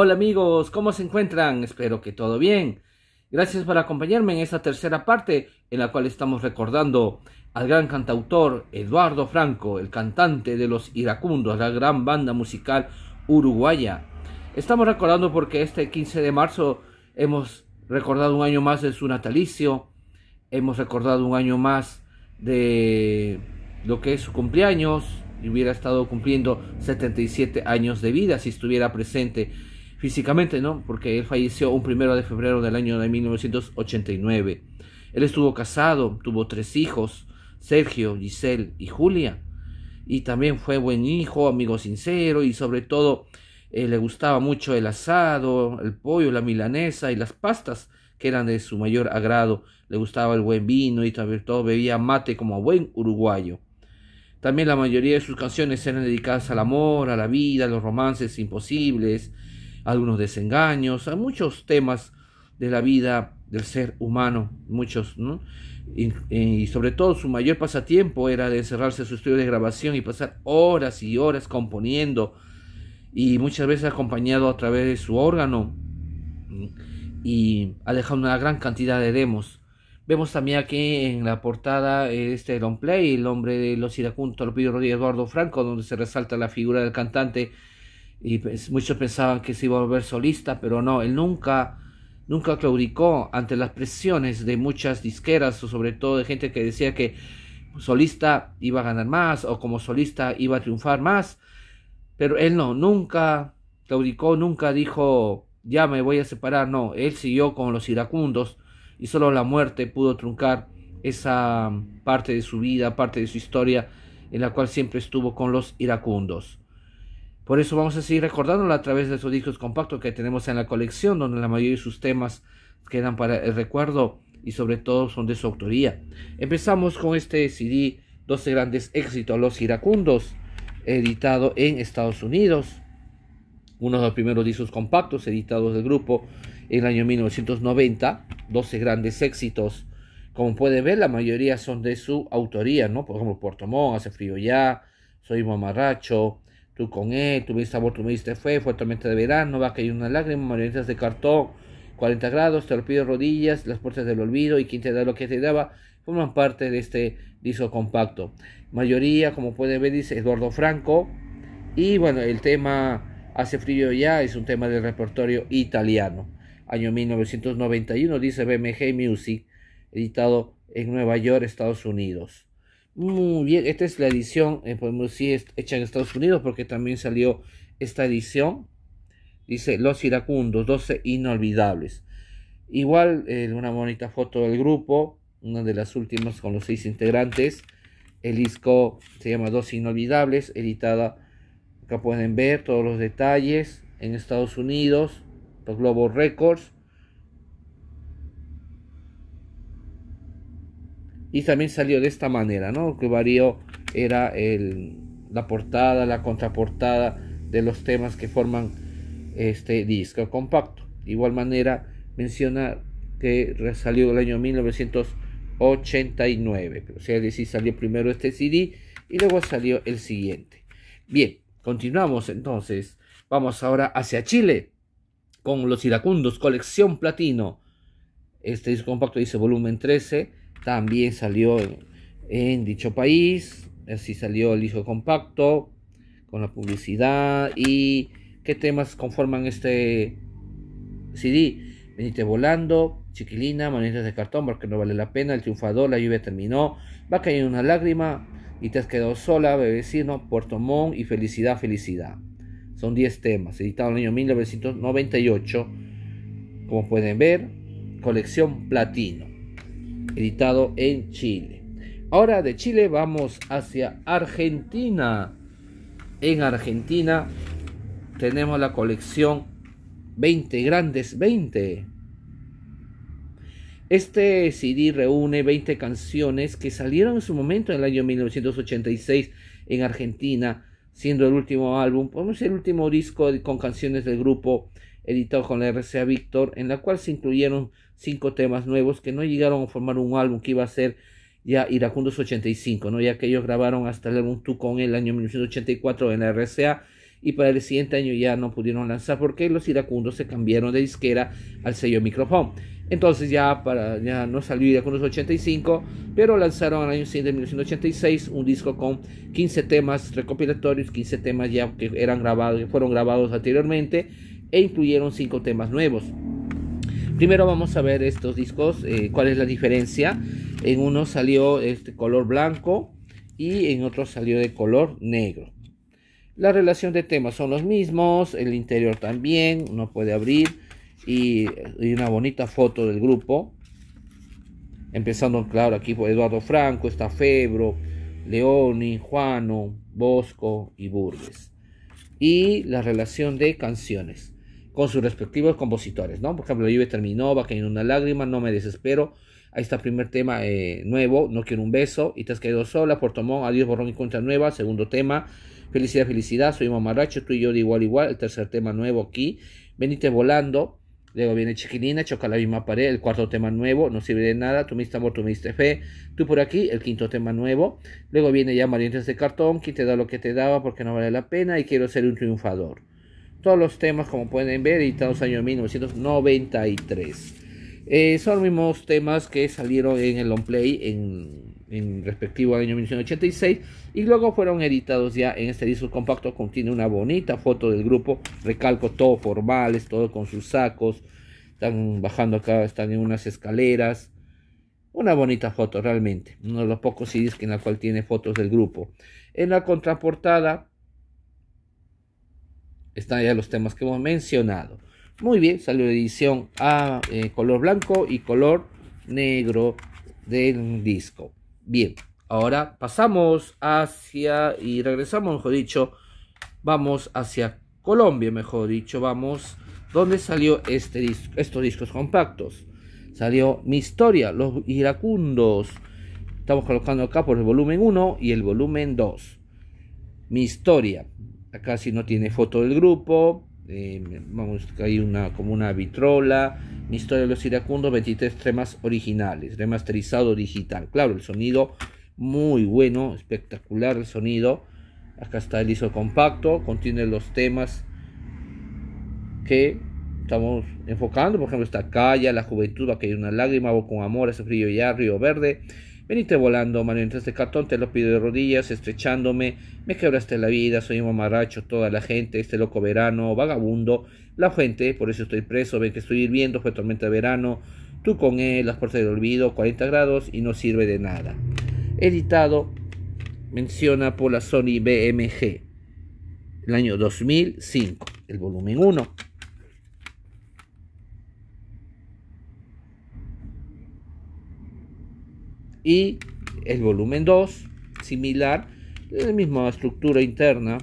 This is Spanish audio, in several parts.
Hola amigos, ¿cómo se encuentran? Espero que todo bien. Gracias por acompañarme en esta tercera parte en la cual estamos recordando al gran cantautor Eduardo Franco, el cantante de los Iracundos, la gran banda musical uruguaya. Estamos recordando porque este 15 de marzo hemos recordado un año más de su natalicio, hemos recordado un año más de lo que es su cumpleaños, y hubiera estado cumpliendo 77 años de vida si estuviera presente físicamente, ¿no? Porque él falleció un primero de febrero del año de 1989. Él estuvo casado, tuvo tres hijos, Sergio, Giselle y Julia. Y también fue buen hijo, amigo sincero y sobre todo eh, le gustaba mucho el asado, el pollo, la milanesa y las pastas que eran de su mayor agrado. Le gustaba el buen vino y sobre todo bebía mate como buen uruguayo. También la mayoría de sus canciones eran dedicadas al amor, a la vida, a los romances imposibles, algunos desengaños, a muchos temas de la vida del ser humano, muchos, ¿no? Y, sobre todo su mayor pasatiempo era de encerrarse en su estudio de grabación y pasar horas y horas componiendo y muchas veces acompañado a través de su órgano y ha dejado una gran cantidad de demos. Vemos también aquí en la portada este long play, el hombre de los iracundos, Torpido de Eduardo Franco, donde se resalta la figura del cantante y pues, muchos pensaban que se iba a volver solista, pero no, él nunca, nunca claudicó ante las presiones de muchas disqueras, o sobre todo de gente que decía que solista iba a ganar más, o como solista iba a triunfar más, pero él no, nunca claudicó, nunca dijo, ya me voy a separar, no, él siguió con los iracundos, y solo la muerte pudo truncar esa parte de su vida, parte de su historia, en la cual siempre estuvo con los iracundos. Por eso vamos a seguir recordándola a través de esos discos compactos que tenemos en la colección, donde la mayoría de sus temas quedan para el recuerdo y sobre todo son de su autoría. Empezamos con este CD 12 grandes éxitos, Los Iracundos, editado en Estados Unidos. Uno de los primeros discos compactos editados del grupo en el año 1990, 12 grandes éxitos. Como pueden ver, la mayoría son de su autoría, ¿no? Por ejemplo, Portomón, Hace Frío Ya, Soy Mamarracho, tú con él, tuviste me diste fe, fue tormenta de verano, va a caer una lágrima, marionetas de cartón, 40 grados, te lo rodillas, las puertas del olvido y quien te da lo que te daba, forman parte de este disco compacto. Mayoría, como pueden ver, dice Eduardo Franco. Y bueno, el tema Hace frío ya es un tema del repertorio italiano. Año 1991, dice BMG Music, editado en Nueva York, Estados Unidos. Muy bien, esta es la edición, eh, podemos decir, hecha en Estados Unidos porque también salió esta edición. Dice Los Iracundos, 12 inolvidables. Igual, eh, una bonita foto del grupo, una de las últimas con los seis integrantes. El disco se llama Dos Inolvidables, editada, acá pueden ver todos los detalles en Estados Unidos, los Global Records. Y también salió de esta manera, ¿no? Que varió era el, la portada, la contraportada de los temas que forman este disco compacto. De igual manera menciona que salió el año 1989, pero o sea, decir, salió primero este CD y luego salió el siguiente. Bien, continuamos entonces. Vamos ahora hacia Chile con los iracundos, colección platino. Este disco compacto dice volumen 13 también salió en, dicho país, así salió el disco compacto con la publicidad y qué temas conforman este CD. Venite volando, chiquilina, maneras de cartón porque no vale la pena, el triunfador, la lluvia terminó, va caer una lágrima y te has quedado sola, bebecino, Puerto Montt y felicidad, felicidad. Son 10 temas, editado en el año 1998. Como pueden ver, colección platino editado en Chile. Ahora de Chile vamos hacia Argentina. En Argentina tenemos la colección 20 grandes 20. Este CD reúne 20 canciones que salieron en su momento en el año 1986 en Argentina, siendo el último álbum, podemos el último disco con canciones del grupo editado con la RCA Victor, en la cual se incluyeron cinco temas nuevos que no llegaron a formar un álbum que iba a ser ya Iracundos 85, ¿no? ya que ellos grabaron hasta el álbum Tú con el año 1984 en la RCA y para el siguiente año ya no pudieron lanzar porque los iracundos se cambiaron de disquera al sello Microphone. Entonces ya, para, ya no salió Iracundos 85, pero lanzaron al año siguiente, 1986, un disco con 15 temas recopilatorios, 15 temas ya que eran grabados, fueron grabados anteriormente e incluyeron 5 temas nuevos. Primero vamos a ver estos discos, eh, cuál es la diferencia. En uno salió este color blanco y en otro salió de color negro. La relación de temas son los mismos, el interior también, uno puede abrir y, una bonita foto del grupo. Empezando, claro, aquí por Eduardo Franco, está Febro, Leoni, Juano, Bosco y Burgues. Y la relación de canciones con sus respectivos compositores, ¿no? Por ejemplo, lluvia terminó, va caer una lágrima, no me desespero. Ahí está el primer tema eh, nuevo, No quiero un beso, y te has quedado sola, Portomón, Adiós, borrón y cuenta nueva, segundo tema, Felicidad, felicidad, soy mamaracho, tú y yo de igual, igual, el tercer tema nuevo aquí, Venite volando, luego viene Chiquilina, choca la misma pared, el cuarto tema nuevo, no sirve de nada, tú diste amor, tú me fe, tú por aquí, el quinto tema nuevo, luego viene ya Marientes de cartón, quien te da lo que te daba porque no vale la pena y quiero ser un triunfador. Todos los temas, como pueden ver, editados año 1993. Eh, son los mismos temas que salieron en el long play en, en respectivo año 1986 y luego fueron editados ya en este disco compacto. Contiene una bonita foto del grupo, recalco todo formales, todo con sus sacos. Están bajando acá, están en unas escaleras. Una bonita foto realmente, uno de los pocos CDs en la cual tiene fotos del grupo. En la contraportada están ya los temas que hemos mencionado. Muy bien, salió la edición a eh, color blanco y color negro del disco. Bien, ahora pasamos hacia y regresamos, mejor dicho, vamos hacia Colombia, mejor dicho, vamos donde salió este estos discos compactos. Salió Mi Historia, Los Iracundos. Estamos colocando acá por el volumen 1 y el volumen 2. Mi Historia, Acá si no tiene foto del grupo. Eh, vamos, hay una como una vitrola. Mi historia de los iracundos, 23 temas originales, remasterizado digital. Claro, el sonido muy bueno, espectacular el sonido. Acá está el ISO compacto, contiene los temas que estamos enfocando. Por ejemplo, está Calla, La Juventud, va hay una lágrima, o con amor, ese frío ya, Río Verde. Venite volando, marionetas de cartón, te lo pido de rodillas, estrechándome, me quebraste la vida, soy un mamarracho, toda la gente, este loco verano, vagabundo, la gente, por eso estoy preso, ven que estoy hirviendo, fue tormenta de verano, tú con él, las puertas del olvido, 40 grados y no sirve de nada. Editado, menciona por la Sony BMG, el año 2005, el volumen 1. Y el volumen 2 similar la misma estructura interna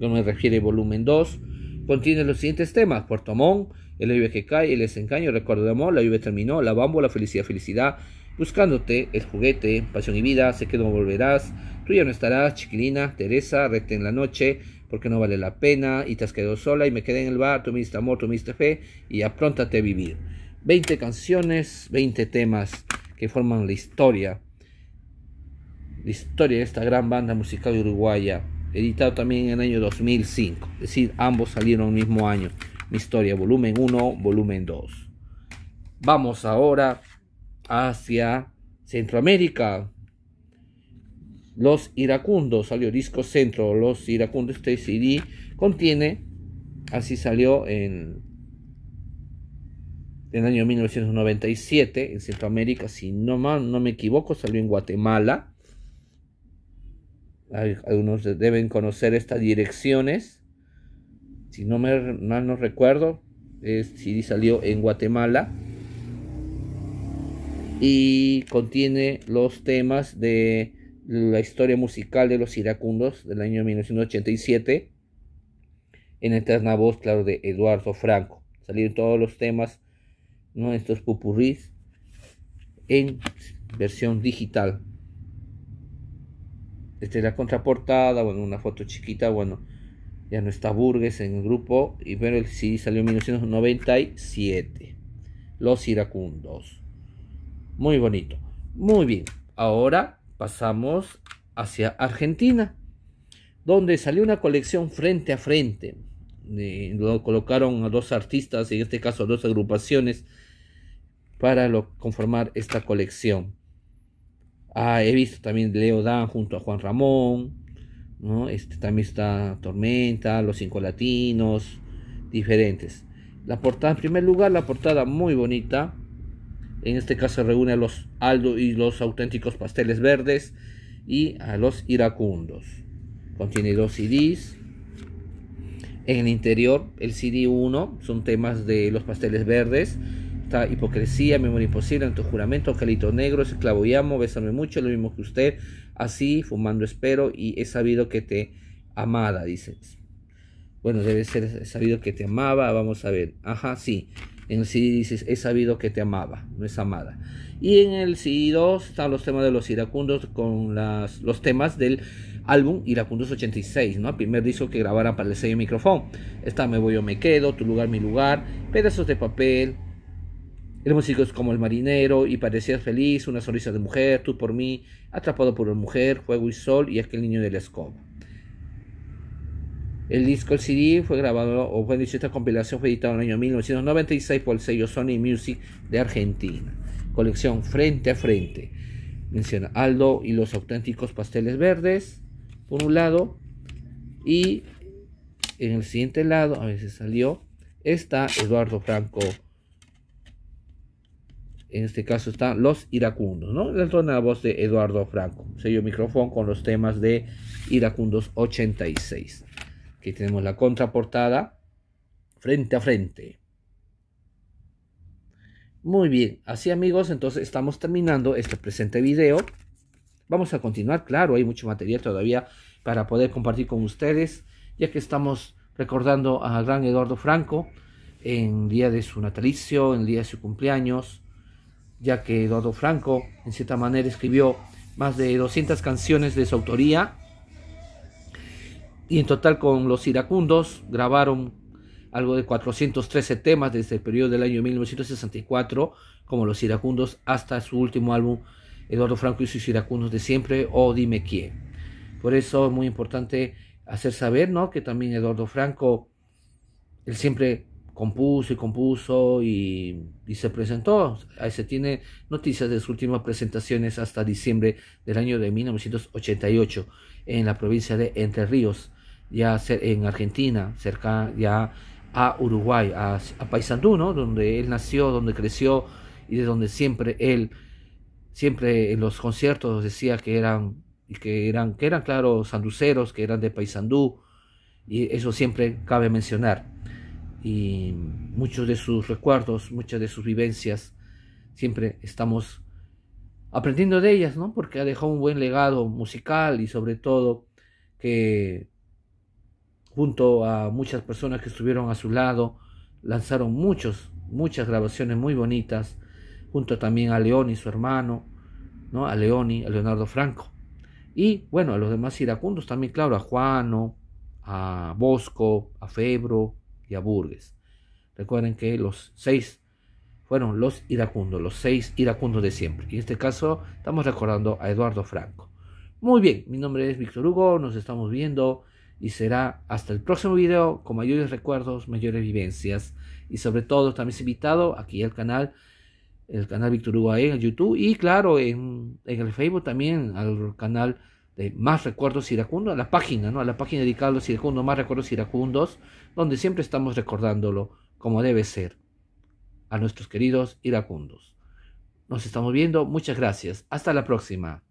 no me refiere volumen 2 contiene los siguientes temas Puerto Montt el lluvia que cae el desencaño recuerdo de amor la lluvia terminó la bámbula felicidad felicidad buscándote el juguete pasión y vida sé que no volverás tú ya no estarás chiquilina Teresa rete en la noche porque no vale la pena y te has quedado sola y me quedé en el bar tú me amor tú me fe y apróntate a vivir. 20 canciones 20 temas que forman la historia, la historia de esta gran banda musical uruguaya, editado también en el año 2005, es decir, ambos salieron el mismo año. Mi historia, volumen 1, volumen 2. Vamos ahora hacia Centroamérica. Los Iracundos, salió disco centro, Los Iracundos, este CD contiene, así salió en en el año 1997 en Centroamérica, si no, no me equivoco, salió en Guatemala. Algunos deben conocer estas direcciones. Si no me mal no recuerdo, es, si salió en Guatemala. Y contiene los temas de la historia musical de los iracundos del año 1987 en eterna voz, claro, de Eduardo Franco. Salieron todos los temas ¿no? estos pupurrís en versión digital. Esta es la contraportada, bueno, una foto chiquita, bueno, ya no está Burgues en el grupo, y pero el CD salió en 1997. Los iracundos. Muy bonito. Muy bien. Ahora pasamos hacia Argentina. donde salió una colección frente a frente. lo colocaron a dos artistas, en este caso a dos agrupaciones, para conformar esta colección. Ah, he visto también Leo Dan junto a Juan Ramón, ¿no? Este, también está Tormenta, Los Cinco Latinos, diferentes. La portada, en primer lugar, la portada muy bonita. En este caso reúne a los Aldo y los auténticos pasteles verdes y a los iracundos. Contiene dos CDs. En el interior, el CD 1 son temas de los pasteles verdes. Está hipocresía, memoria imposible, ante juramento, calito negro, esclavo y amo, bésame mucho, lo mismo que usted. Así, fumando espero y he sabido que te amada, dices. Bueno, debe ser sabido que te amaba. Vamos a ver. Ajá, sí. En el CD dices, he sabido que te amaba, no es amada. Y en el CD 2 están los temas de los iracundos con las, los temas del álbum Iracundos 86, ¿no? El primer disco que grabaran para el sello micrófono. Está Me voy o me quedo, Tu lugar, mi lugar, Pedazos de papel, El músico es como el marinero y parecías feliz, Una sonrisa de mujer, Tú por mí, Atrapado por una mujer, Fuego y sol y aquel niño de la escoba. El disco, el CD, fue grabado o fue esta compilación fue editado en el año 1996 por el sello Sony Music de Argentina. Colección Frente a Frente. Menciona Aldo y los auténticos pasteles verdes, por un lado, y en el siguiente lado, a veces salió, está Eduardo Franco. En este caso están Los Iracundos, ¿no? La la voz de Eduardo Franco. Sello micrófono con los temas de Iracundos 86. Aquí tenemos la contraportada frente a frente. Muy bien, así amigos, entonces estamos terminando este presente video. Vamos a continuar, claro, hay mucho material todavía para poder compartir con ustedes, ya que estamos recordando al gran Eduardo Franco en día de su natalicio, en día de su cumpleaños, ya que Eduardo Franco, en cierta manera, escribió más de 200 canciones de su autoría y en total con los iracundos grabaron algo de 413 temas desde el periodo del año 1964, como los iracundos, hasta su último álbum, Eduardo Franco y sus iracundos de siempre, o Dime quién. Por eso es muy importante hacer saber, ¿no? Que también Eduardo Franco, él siempre compuso y compuso y, se presentó. Ahí se tiene noticias de sus últimas presentaciones hasta diciembre del año de 1988 en la provincia de Entre Ríos ya en Argentina, cerca ya a Uruguay, a, a Paysandú, Donde él nació, donde creció y de donde siempre él, siempre en los conciertos decía que eran, que eran, que eran claro, sanduceros, que eran de Paysandú, y eso siempre cabe mencionar. Y muchos de sus recuerdos, muchas de sus vivencias, siempre estamos aprendiendo de ellas, ¿no? Porque ha dejado un buen legado musical y sobre todo que junto a muchas personas que estuvieron a su lado, lanzaron muchos, muchas grabaciones muy bonitas, junto también a León y su hermano, ¿no? a Leoni, a Leonardo Franco. Y bueno, a los demás iracundos también, claro, a Juano, a Bosco, a Febro a Burgues. Recuerden que los seis fueron los iracundos, los seis iracundos de siempre. Y en este caso estamos recordando a Eduardo Franco. Muy bien, mi nombre es Víctor Hugo, nos estamos viendo y será hasta el próximo video con mayores recuerdos, mayores vivencias y sobre todo también invitado aquí al canal, el canal Víctor Hugo en YouTube y claro en, el Facebook también al canal de Más Recuerdos Iracundos, a la página, ¿no? A la página dedicada a los iracundos, Más Recuerdos Iracundos, donde siempre estamos recordándolo como debe ser a nuestros queridos iracundos. Nos estamos viendo, muchas gracias, hasta la próxima.